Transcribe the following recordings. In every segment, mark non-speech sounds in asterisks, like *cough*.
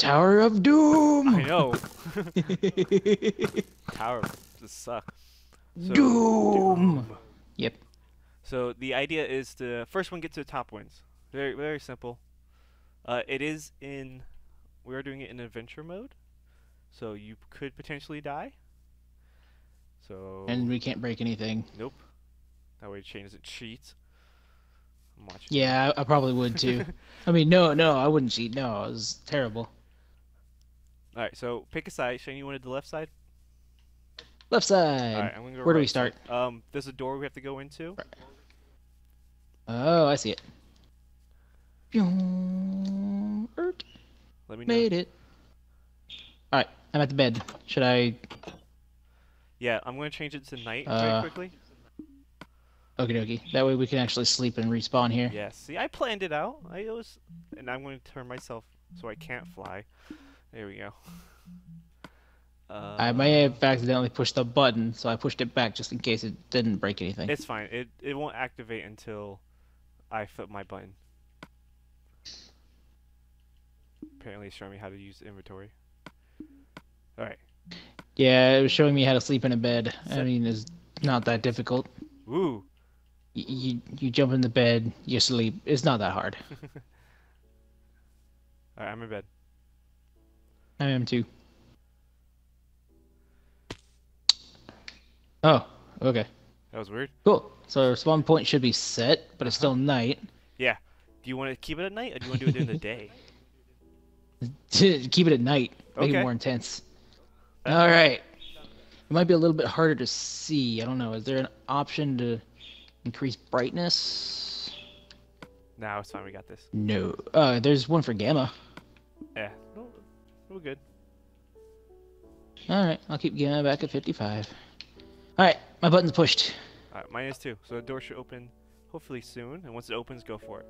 Tower of Doom. I know. *laughs* Tower just suck. So, Doom. Yep. So the idea is the first one get to the top wins. Very very simple. Uh, it is in we are doing it in adventure mode, so you could potentially die. So And we can't break anything. nope. That way Shane doesn't cheat. I'm watching. Yeah, I, I probably would too. *laughs* I mean, no, no, I wouldn't cheat. No, it was terrible. All right, so pick a side. Shane, you wanted the left side. Left side. All right, I'm gonna go Where do we right side. start? Um, there's a door we have to go into. Oh, I see it. Let me know. Made it. All right, I'm at the bed. Should I? Yeah, I'm gonna change it to night Uh, very quickly. Okie dokie. That way we can actually sleep and respawn here. Yeah, see, I planned it out. I was, and I'm going to turn myself so I can't fly. There we go. Uh, *laughs* I may have accidentally pushed the button, so I pushed it back just in case it didn't break anything. It's fine. It it won't activate until I flip my button. Apparently, it's showing me how to use inventory. All right. Yeah, it was showing me how to sleep in a bed. I mean, it's not that difficult. Ooh. Y- You you jump in the bed, you sleep. It's not that hard. *laughs* All right, I'm in bed. I am too. Oh, okay, That was weird. cool. So our spawn point should be set, but it's still night. Yeah. Do you want to keep it at night, or do you want to do it during the day? *laughs* Keep it at night. Make Okay. it more intense. Uh, All right. It might be a little bit harder to see. I don't know. Is there an option to increase brightness? Now it's fine. We got this. No. Uh, there's one for gamma. Yeah. We're good. All right, I'll keep gamma back at 55. All right, my button's pushed. All right, mine is too. So the door should open hopefully soon, and once it opens, go for it.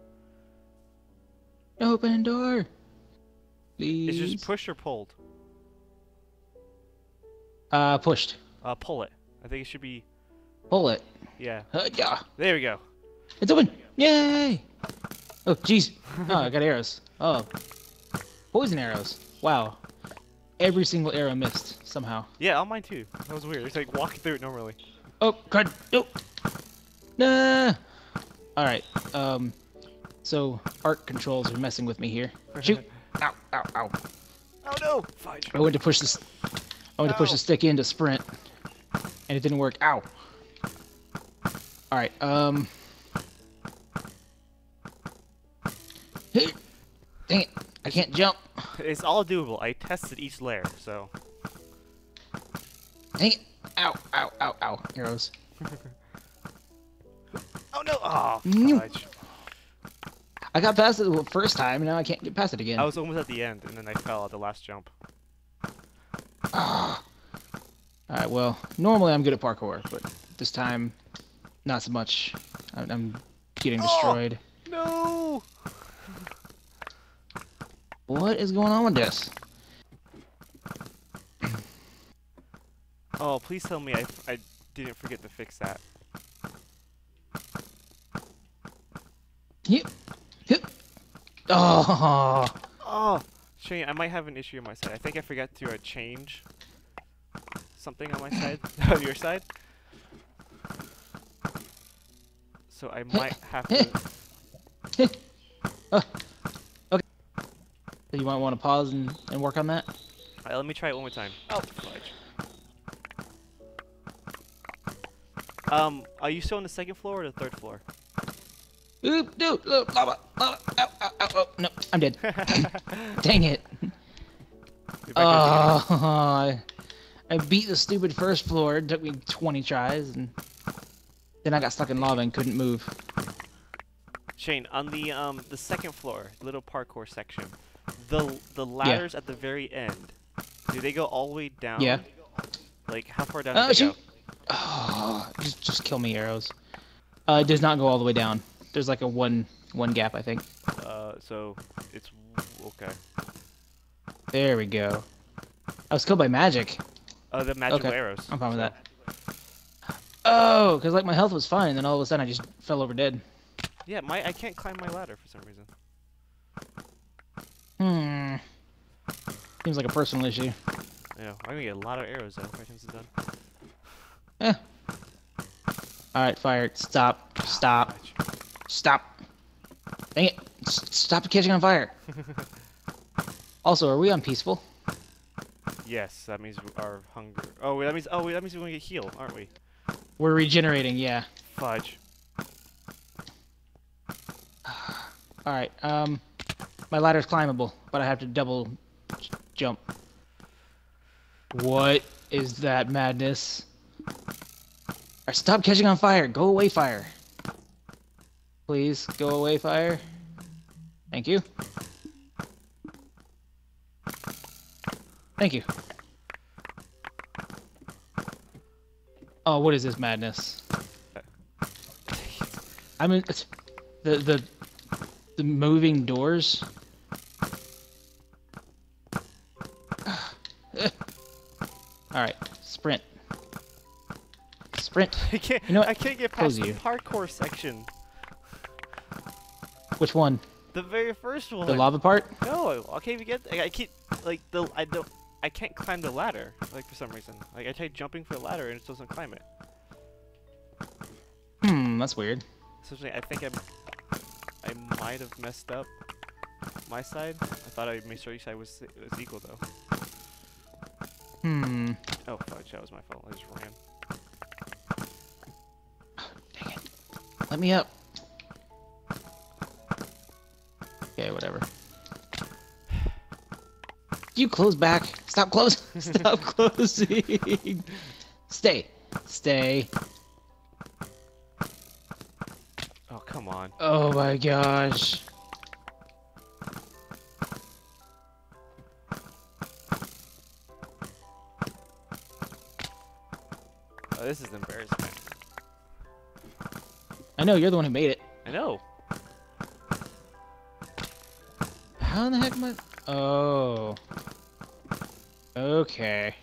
Open door. Please. It's just pushed or pulled. uh, pushed. Uh, pull it. I think it should be. Pull it. Yeah. Uh, yeah. There we go. It's open. Yay! Oh, jeez. Oh, I got arrows. Oh. Poison arrows. Wow. Every single arrow missed somehow. Yeah, all mine too. That was weird. It's like walking through it normally. Oh, crud. No. Nah. All right. Um. So Ark controls are messing with me here. *laughs* Shoot. Ow! Ow! Ow! Oh no! Fudge. I went to push this. I went to push the stick in to sprint, and it didn't work. Ow! All right. Um. Dang it! I can't jump. It's all doable. I tested each layer, so. Dang it! Ow! Ow! Ow! Ow! Arrows. *laughs* Oh no! Oh, fudge. I got past it the first time, and now I can't get past it again. I was almost at the end, and then I fell at the last jump. Ah. *sighs* All right. Well, normally I'm good at parkour, but this time, not so much. I'm, I'm getting Oh! destroyed. No! What is going on with this? Oh, please tell me I, I didn't forget to fix that. Yep. Yep. Oh. Oh! Shane, I might have an issue on my side. I think I forgot to uh, change something on my side, *laughs* *laughs* on your side. So I might have to. So you might want to pause and, and work on that. Alright, let me try it one more time. Oh, fudge. Um, are you still on the second floor or the third floor? Oop, dude, look, lava, lava, ow, ow, ow, ow. No, I'm dead. *laughs* Dang it. You're back on the- Oh, *laughs* I I beat the stupid first floor. It took me 20 tries, and then I got stuck in lava and couldn't move. Shane, on the um the second floor, little parkour section, the the ladders at the very end, do they go all the way down? Yeah. Like how far down Oh, do they shoot. Oh, just, just kill me, arrows. Uh, it does not go all the way down. There's like a one one gap, I think. Uh, so it's okay. There we go. I was killed by magic. Uh, the magical Okay, arrows. I'm fine with that. Oh, because like my health was fine, and then all of a sudden I just fell over dead. Yeah, my I can't climb my ladder for some reason. Hmm. Seems like a personal issue. Yeah, I'm gonna get a lot of arrows though. Right since it's done. Eh. Alright, fire. Stop. Stop. Stop. Dang it. S- stop catching on fire. *laughs* also, are we on peaceful? Yes, that means our hunger. Oh, wait, that means oh, wait, that means we're gonna get healed, aren't we? We're regenerating, yeah. Fudge. *sighs* Alright, um, my ladder's climbable, but I have to double jump. What is that madness? Stop catching on fire. Go away, fire. Please, go away, fire. Thank you. Thank you. Oh, what is this madness? I mean, it's the the the moving doors. Sprint. I can't. You know what? I can't get Close past the you. parkour section. Which one? The very first one. The lava part? No, I can't even get. I, I keep like the. I don't. I can't climb the ladder. Like for some reason. Like I tried jumping for the ladder and it doesn't climb it. Hmm, that's weird. Essentially, I think I'm. I might have messed up my side. I thought I made sure each side was was equal though. Hmm. Oh fudge, that was my fault. I just ran. Let me up. Okay, whatever. You close back. Stop close. *laughs* Stop *laughs* closing. Stay. Stay. Oh come on. Oh my gosh. Oh, this is an embarrassment. I know you're the one who made it. I know. How in the heck am I? Oh. Okay.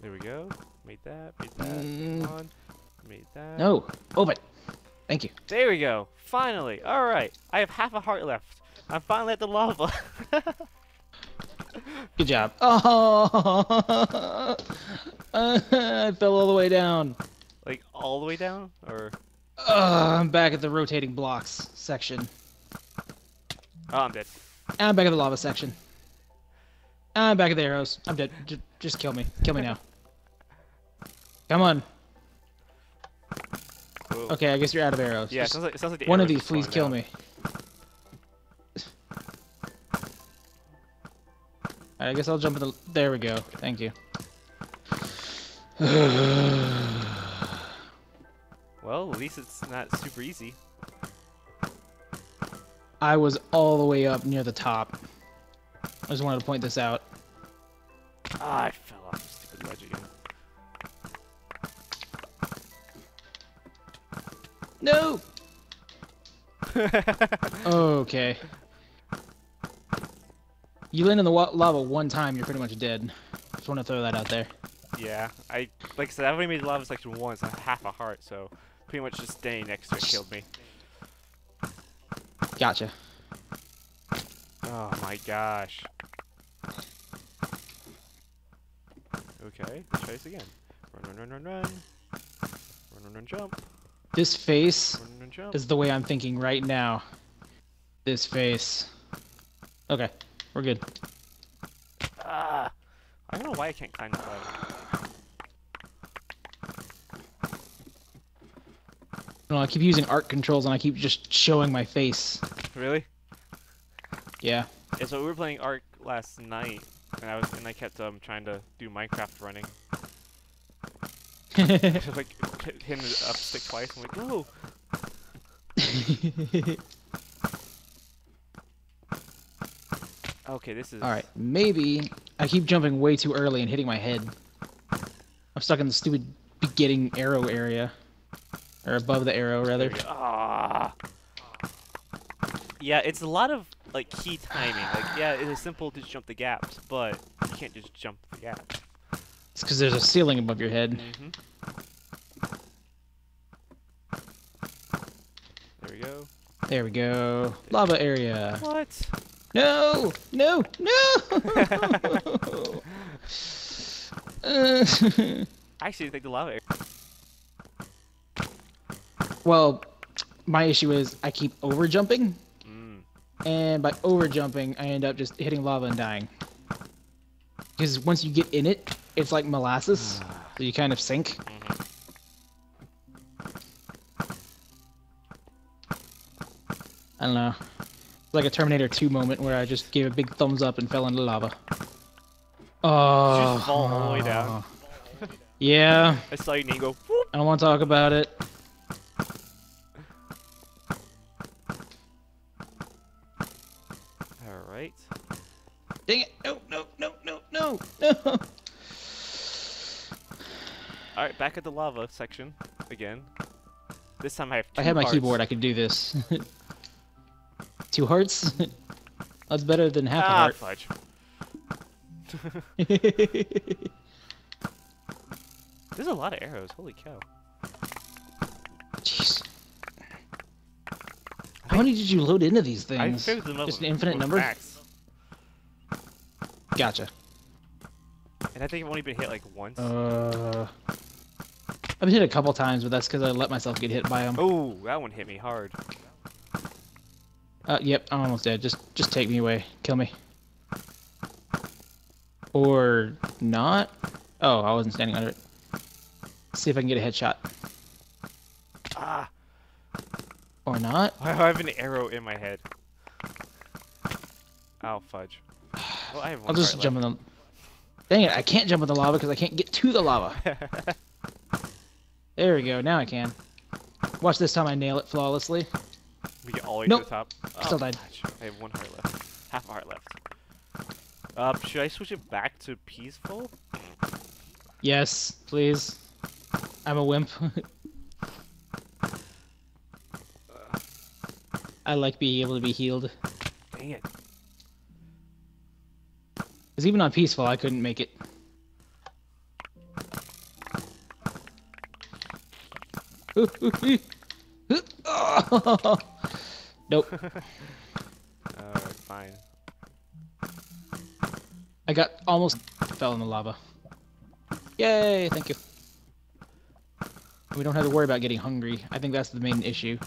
There we go. Made that. Made that. Mm. Come on. Made that. No. Open. Thank you. There we go. Finally. All right. I have half a heart left. I'm finally at the lava. *laughs* Good job. Oh. *laughs* I fell all the way down. Like all the way down, or Oh, I'm back at the rotating blocks section. oh, I'm dead. And I'm back at the lava section. And I'm back at the arrows. I'm dead. J- just kill me. Kill me now. Come on. Whoa. Okay, I guess you're out of arrows. Yeah, it sounds like, it sounds like the one of these, please kill down. me. *laughs* Alright, I guess I'll jump in the. There we go. Thank you. *sighs* *laughs* Well, at least it's not super easy. I was all the way up near the top. I just wanted to point this out. Ah, I fell off the stupid ledge again. No! *laughs* Okay. You land in the lava one time, you're pretty much dead. Just want to throw that out there. yeah, I like I said, I've only made the lava section once. I have half a heart, so pretty much just staying next to it killed me. Gotcha. Oh my gosh. Okay, this again. Run, run, run, run, run. Run, run, run, jump. This face run, run, jump. is the way I'm thinking right now. This face. Okay, we're good. Ah! I don't know why I can't climb the ladder. No, I keep using Ark controls and I keep just showing my face. Really? Yeah. Yeah, so we were playing Ark last night, and I was and I kept um trying to do Minecraft running. Just *laughs* like hit him up stick twice. I'm like, no. *laughs* Okay, this is. All right, maybe I keep jumping way too early and hitting my head. I'm stuck in the stupid beginning arrow area, or above the arrow rather. Ah. Yeah, it's a lot of like key timing. Like, yeah, it is simple to jump the gaps, but you can't just jump the gaps. It's because there's a ceiling above your head. Mm-hmm. There we go. There we go. Lava area. What? No! No! No! *laughs* *laughs* Uh, *laughs* I actually think the lava. Area. Well, my issue is I keep over jumping, Mm. and by over jumping, I end up just hitting lava and dying. Because once you get in it, it's like molasses, so you kind of sink. Mhm. I don't know. It's like a Terminator 2 moment where I just gave a big thumbs up and fell into lava. Oh. just fall all the way down. *laughs* Yeah, I saw you go. I don't want to talk about it. Back at the lava section again. This time I have. I had my hearts. keyboard, I could do this. *laughs* Two hearts? *laughs* That's better than half ah, a fudge. heart. *laughs* There's a lot of arrows. Holy cow. Jeez. How many did you load into these things? figured them up Just an infinite number? max. Gotcha. And I think I've only been hit like once. Uh, I've been hit a couple times, but that's because I let myself get hit by them. Oh, that one hit me hard. Uh, yep, I'm almost dead. Just, just take me away. Kill me. Or not? Oh, I wasn't standing under it. see if I can get a headshot. Ah, Or not? I have an arrow in my head. Ow, fudge. Well, I have one I'll just jump in the. Dang it! I can't jump in the lava because I can't get to the lava. *laughs* There we go. Now I can. Watch this time I nail it flawlessly. we get all the way Nope. to the top. Still Oh, died. fudge. I have one heart left. Half a heart left. Uh, should I switch it back to peaceful? Yes, please. I'm a wimp. *laughs* I like being able to be healed. Dang it. Because even on peaceful, I couldn't make it. *laughs* nope. *laughs* Alright, fine. I got almost fell in the lava. Yay! Thank you. We don't have to worry about getting hungry. I think that's the main issue.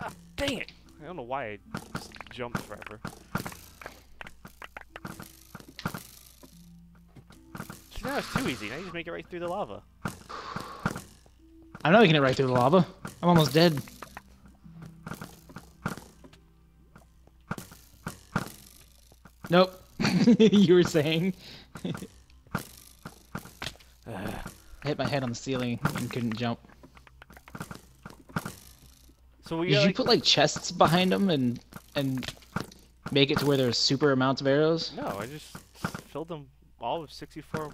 Ah, dang it! I don't know why I just jumped forever. Now it's too easy. Now you just make it right through the lava. I'm not making it right through the lava. I'm almost dead. Nope. *laughs* you were saying. *sighs* I hit my head on the ceiling and couldn't jump. So we Did you put like chests behind them and and make it to where there's super amounts of arrows? No, I just filled them all with 64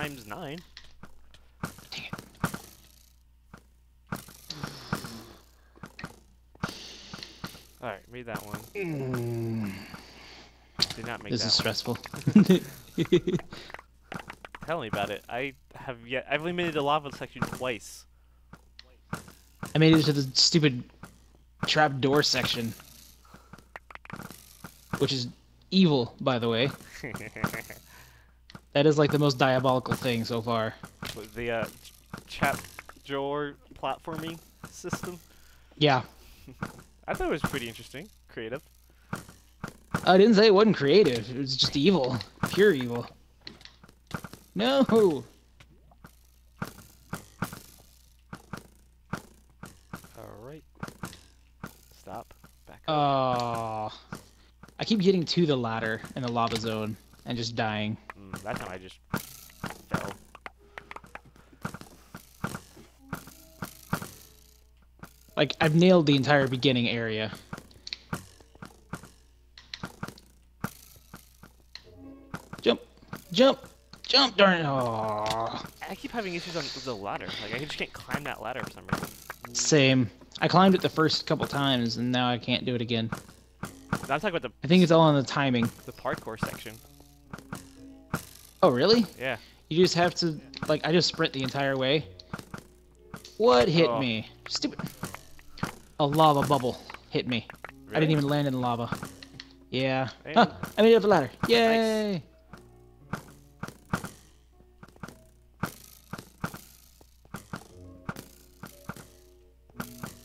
times 9. Dang it. Alright, read that one. Mm, Did not make this is one. stressful. *laughs* Tell me about it. I have yet. I've only made it to lava section twice. I made it to the stupid trap door section, which is evil, by the way. *laughs* That is like the most diabolical thing so far. The uh, chap drawer platforming system. Yeah, *laughs* I thought it was pretty interesting, creative. I didn't say it wasn't creative. It was just evil, pure evil. No. All right. Stop. Back up. Oh, I keep getting to the ladder in the lava zone and just dying. Mm, that time I just fell. Like I've nailed the entire beginning area. Jump, jump, jump! Darn it! Oh, I keep having issues on the ladder. Like I just can't climb that ladder for some reason. same. I climbed it the first couple times, and now I can't do it again. I'm talking about the... I think it's all on the timing. the parkour section. Oh, really? Yeah. You just have to, like, I just sprint the entire way. What hit Oh. me? Stupid. a lava bubble hit me. I didn't even land in the lava. Yeah. Huh, I made it up a ladder. Yay!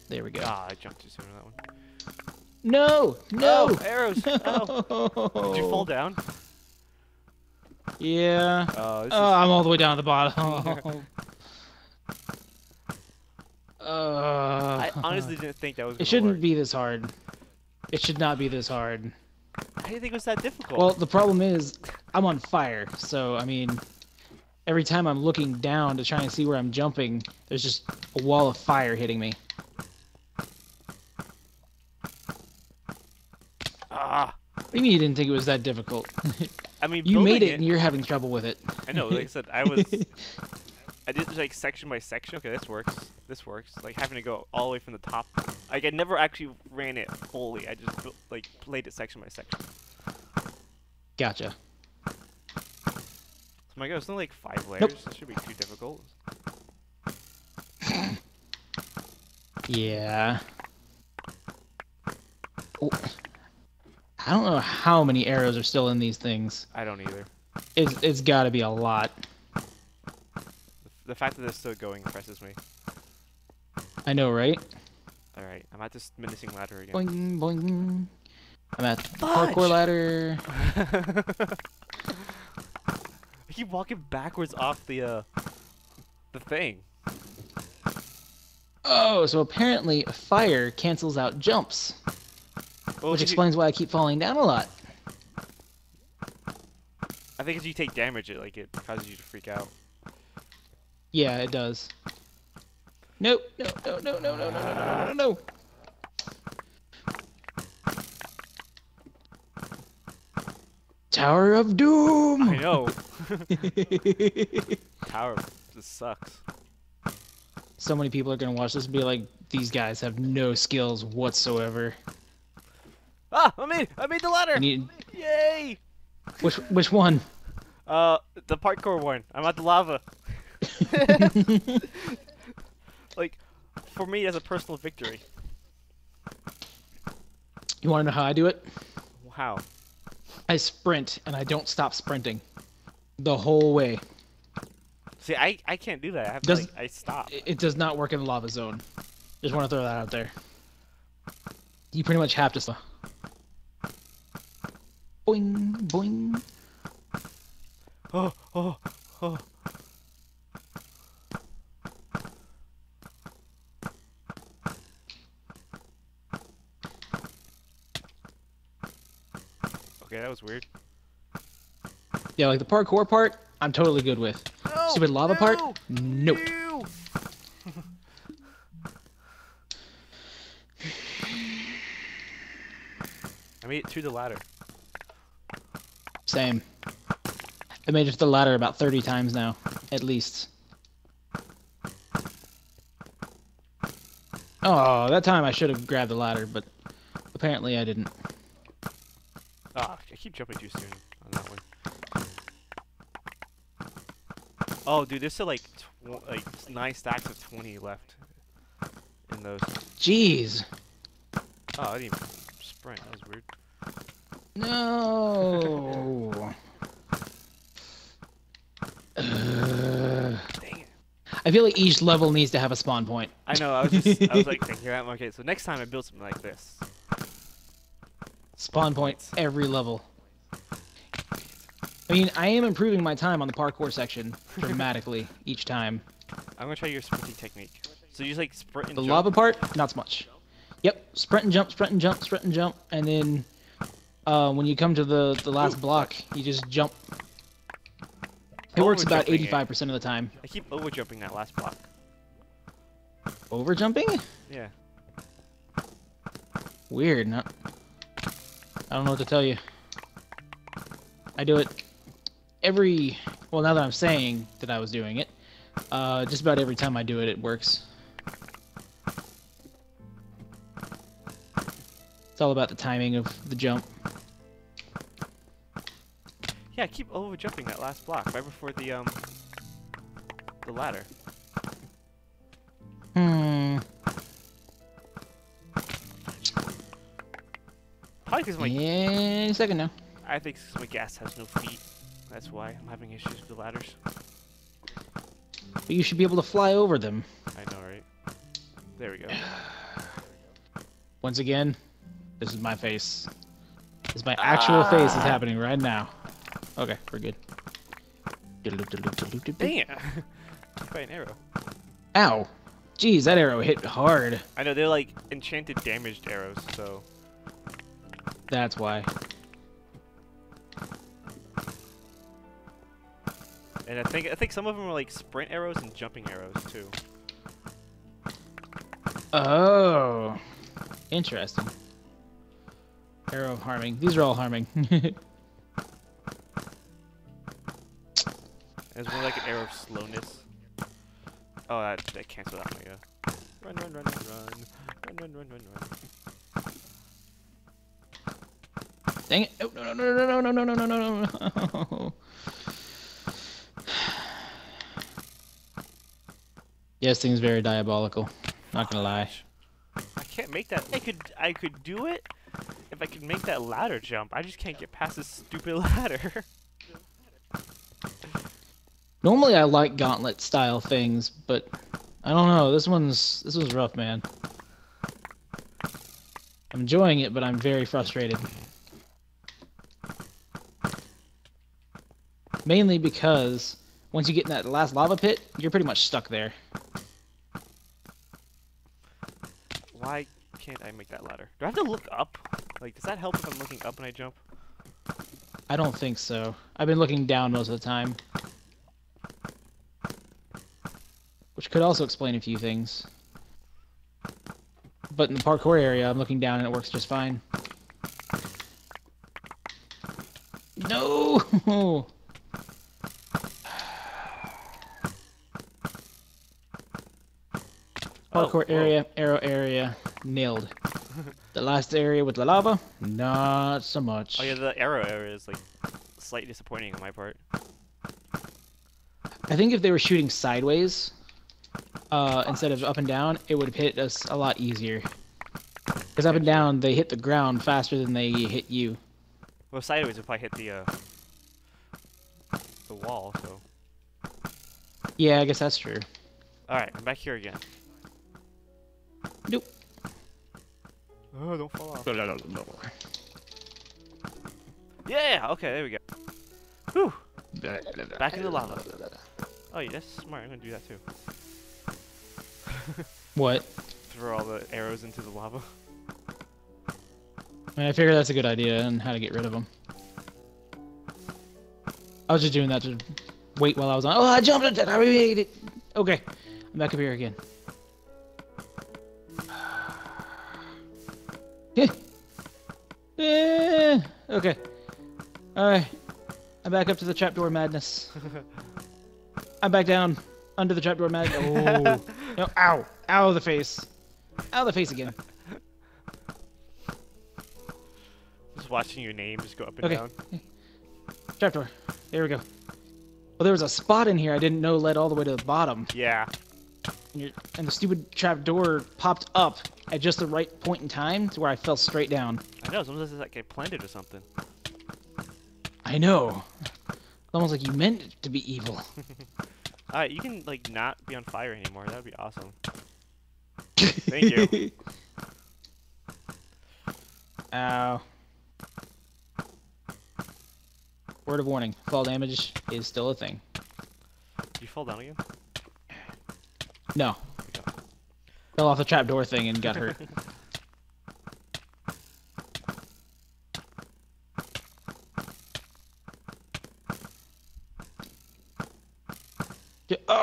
There we go. Ah, I jumped too soon on that one. No! No! Oh, arrows! Oh. *laughs* Did you fall down? Yeah. Oh, Oh, I'm all the way down at the bottom. *laughs* uh, I honestly didn't think that was. It shouldn't work. be this hard. It should not be this hard. I didn't think it was that difficult. Well, the problem is, I'm on fire, so I mean, every time I'm looking down to try and see where I'm jumping, there's just a wall of fire hitting me. ah, What do you mean you didn't think it was that difficult? *laughs* I mean, you made building it, and you're having trouble with it. I know. Like I said, I was. *laughs* I did like section by section. Okay, this works. This works. Like having to go all the way from the top. Like I never actually ran it fully. I just like played it section by section. Gotcha. So my god, it's only like five layers. Nope. It should be too difficult. *laughs* Yeah. Oh. I don't know how many arrows are still in these things. I don't either. It's it's got to be a lot. The, the fact that they're still going impresses me. I know, right? All right, I'm at this menacing ladder again. Boing boing. I'm at the Fudge! parkour ladder. *laughs* I keep walking backwards off the uh the thing. Oh, so apparently fire cancels out jumps, Well, which if you- explains why I keep falling down a lot. I think as you take damage, it like it causes you to freak out. Yeah, it does. No, no, no, no, no, no, no, no, no, no, no. Tower of Doom. I know. *laughs* *laughs* Tower just sucks. so many people are gonna watch this and be like, "These guys have no skills whatsoever." Ah, I made I made the ladder. Need Yay! which which one? Uh, the parkour one. I'm at the lava. *laughs* like, for me, as a personal victory. You want to know how I do it? How? I sprint and I don't stop sprinting the whole way. See, I I can't do that. I have to, like I stop. It, it does not work in the lava zone. Just want to throw that out there. You pretty much have to. S- Boing, boing. Oh, oh, oh. Okay, that was weird. Yeah, like the parkour part, I'm totally good with. No, Stupid lava part? Nope. no. *laughs* I made it to the ladder. Same. I made it to the ladder about 30 times now, at least. Oh, that time I should have grabbed the ladder, but apparently I didn't. Ah, I keep jumping too soon on that one. Oh, dude, there's still like tw- like nine stacks of twenty left in those. Jeez. Oh, I didn't even sprint. That was weird. No. I feel like each level needs to have a spawn point. I know. I was just. I was like *laughs* thinking, right, okay, so next time I build something like this. Spawn points every level. I mean, I am improving my time on the parkour section dramatically *laughs* each time. I'm gonna try your sprinting technique. So you just like sprint and The jump. lava part, not so much. Yep, sprint and jump, sprint and jump, sprint and jump, and then uh, when you come to the the last block, you just jump. It works about 85% of the time. I keep over jumping that last block. Over jumping? Yeah. Weird. Not. I don't know what to tell you. I do it every. Well, now that I'm saying that I was doing it, uh, just about every time I do it, it works. It's all about the timing of the jump. Yeah, I keep over jumping that last block right before the um the ladder. Hmm. Probably because my Any second now. I think 'cause my gas has no feet. That's why I'm having issues with the ladders. But you should be able to fly over them. I know, right? There we go. Once again, this is my face. This is my actual face is happening right now. Okay, we're good. It! *laughs* By an arrow. Ow! Jeez, that arrow hit hard. I know they're like enchanted damaged arrows, so That's why. and I think I think some of them are like sprint arrows and jumping arrows too. Oh, interesting. Arrow harming. These are all harming. *laughs* There's one like an arrow of slowness. Oh, that that cancel that one, yeah. Run, run, run, run, run, run, run, run, run, run. Dang it! Oh, no, no, no, no, no, no, no, no, no, no. Yes, thing's very diabolical. Not gonna lie. I can't make that. I could I could do it if I could make that ladder jump. I just can't get past this stupid ladder. Normally, I like gauntlet style things, but I don't know. This one's this was rough, man. I'm enjoying it, but I'm very frustrated. Mainly because once you get in that last lava pit, you're pretty much stuck there. Why can't I make that ladder? Do I have to look up? Like, does that help if I'm looking up when I jump? I don't think so. I've been looking down most of the time. Which could also explain a few things. But in the parkour area, I'm looking down and it works just fine. No! *sighs* Oh, Parkour whoa. area, arrow area, nailed. the last area with the lava, not so much. Oh yeah, the arrow area is like slightly disappointing on my part. I think if they were shooting sideways, uh, instead of up and down, it would have hit us a lot easier. Because up and down, they hit the ground faster than they hit you. Well, sideways if I hit the uh, the wall. So, Yeah, I guess that's true. all right, I'm back here again. Nope. Oh, don't fall off. Yeah. Okay, there we go. Whew. Back in the lava. Oh yeah, that's smart. I'm gonna do that too. *laughs* What? Throw all the arrows into the lava. I, mean, I figure that's a good idea and how to get rid of them. I was just doing that to wait while I was on. Oh, I jumped it! I made it! Okay, I'm back up here again. *sighs* Yeah. Yeah. Okay. Alright. I'm back up to the trapdoor madness. *laughs* I'm back down under the trapdoor madness. *laughs* Oh. No, ow. Ow, the face. Ow, the face again. Just watching your name just go up and Okay. down. Trapdoor. There we go. Well, there was a spot in here I didn't know led all the way to the bottom, Yeah. and, your- and the stupid trapdoor popped up at just the right point in time to where I fell straight down. I know. Sometimes it's like I planned it or something. I know. It's almost like you meant it to be evil. *laughs* All right, you can like not be on fire anymore. That would be awesome. Thank you. *laughs* Ow. Word of warning: fall damage is still a thing. Did you fall down again? No. Fell off the trapdoor thing and got hurt. *laughs*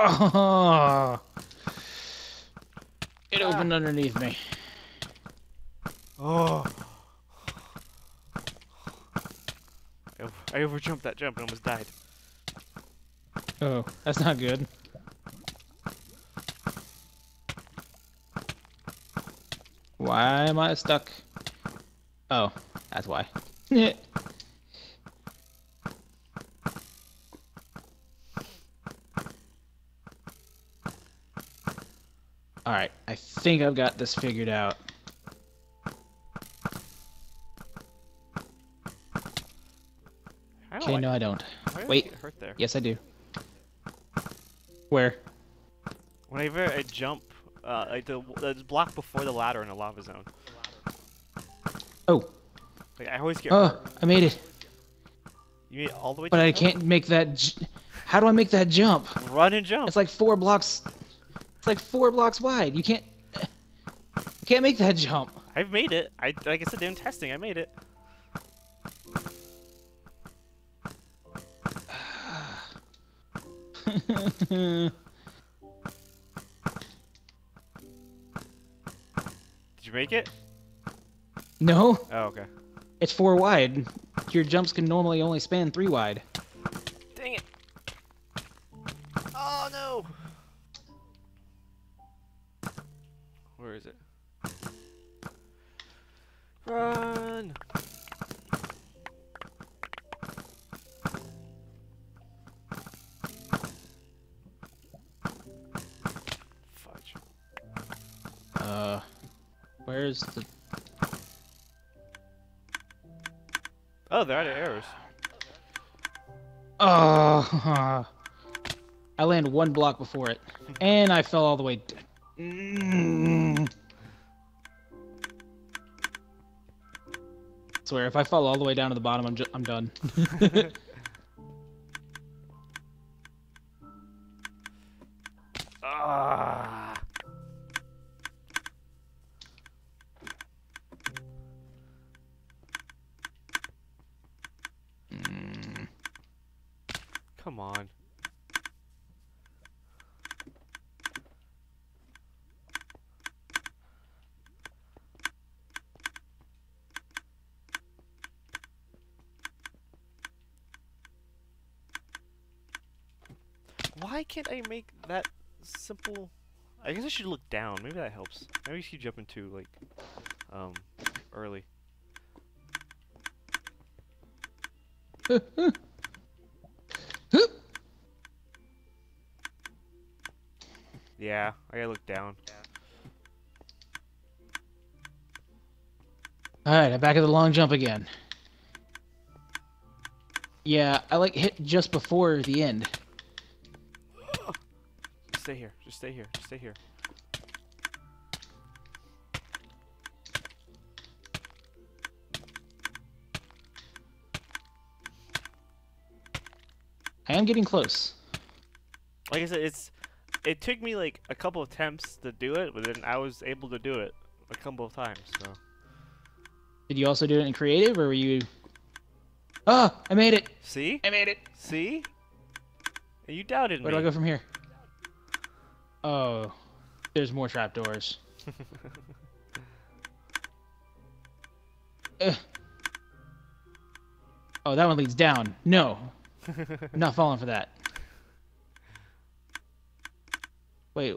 Oh! It opened underneath me. Oh. I I overjumped that jump and almost died. Oh, that's not good. Why am I stuck? Oh, that's why. *laughs* Alright, I think I've got this figured out. Okay, no, I don't. why wait. hurt there. Yes, I do. Where? Whenever I jump, uh, like the, the block before the ladder in a lava zone. Oh, Like I always get oh, hurt. I made it. You mean all the way? But to I can't make that. J- How do I make that jump? run and jump. It's like four blocks. It's like four blocks wide. You can't. You can't make that jump. I've made it. I like I said in testing, I made it. *laughs* Did you make it? no, Oh, okay. it's four wide. Your jumps can normally only span three wide. Dang it. Oh no. Where is it? Run. Fudge. Uh, where's the? Oh, they're out of arrows. Oh, *laughs* I land one block before it, and I fell all the way. Mm. Swear, if I fall all the way down to the bottom, I'm I'm done. *laughs* Ah. Mm. Come on. Why can't I make that simple? I guess I should look down. Maybe that helps. Maybe you should jump into like, um, early. Yeah, I gotta look down. All right, I'm back at the long jump again. Yeah, I like hit just before the end. Stay here. Just stay here. Just stay here. I am getting close. Like I said, it's it took me like a couple of attempts to do it, but then I was able to do it a couple of times. So Did you also do it in creative, or were you? Oh, I made it! see, I made it! see, And you doubted Where me. do I go from here? Oh, there's more trapdoors. *laughs* Oh, that one leads down. No, I'm not falling for that. Wait,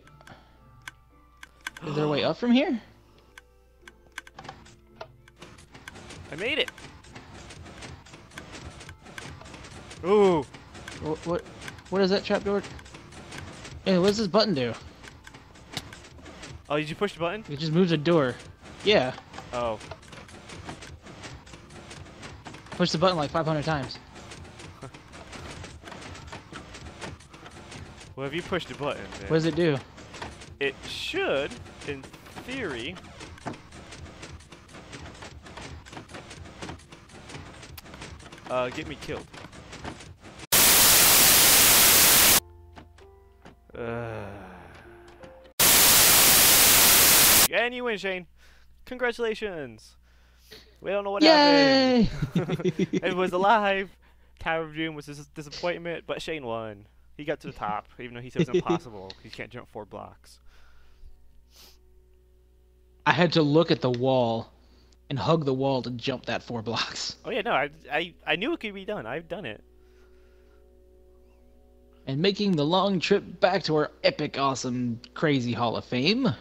is there a way up from here? I made it. Ooh, What? What, what is that trapdoor? Hey, what does this button do? oh, did you push the button? It just moves a door. Yeah, Oh, push the button like 500 times. well, if you push the button, then What does it do? it should, in theory, uh, get me killed. And you win, Shane. Congratulations. We don't know what happened. Yay! *laughs* it was alive. Tower of Doom was a disappointment, but Shane won. He got to the top, even though he said it was *laughs* impossible. He can't jump four blocks. I had to look at the wall and hug the wall to jump that four blocks. Oh yeah, no, I, I, I knew it could be done. I've done it. And making the long trip back to our epic, awesome, crazy Hall of Fame.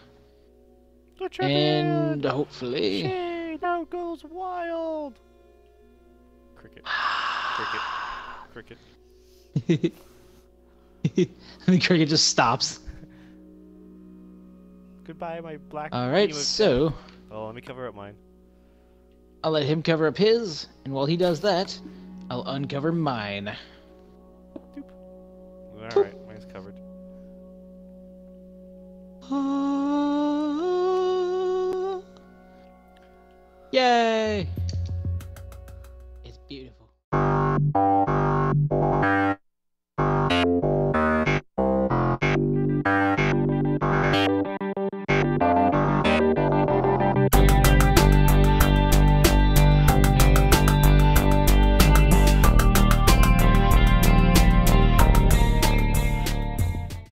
And hopefully. Shane now goes wild. Cricket, cricket, cricket. *laughs* the cricket just stops. Goodbye, my black. Alright, so death. Oh, let me cover up mine. I'll let him cover up his, and while he does that, I'll uncover mine. All right, mine's covered. Ah. Yay! It's beautiful.